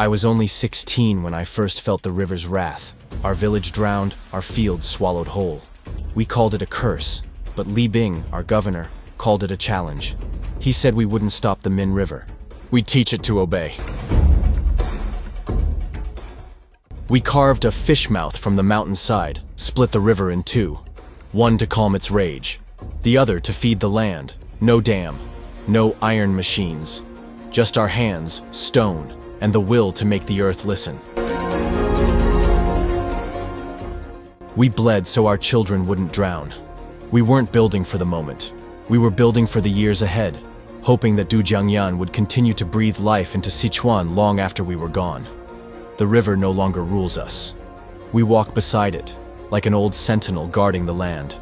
I was only 16 when I first felt the river's wrath. Our village drowned, our fields swallowed whole. We called it a curse, but Li Bing, our governor, called it a challenge. He said we wouldn't stop the Min River. We'd teach it to obey. We carved a fish mouth from the mountainside, split the river in two. One to calm its rage, the other to feed the land. No dam, no iron machines, just our hands, stone, and the will to make the earth listen. We bled so our children wouldn't drown. We weren't building for the moment. We were building for the years ahead, hoping that Du Jiangyan would continue to breathe life into Sichuan long after we were gone. The river no longer rules us. We walk beside it, like an old sentinel guarding the land.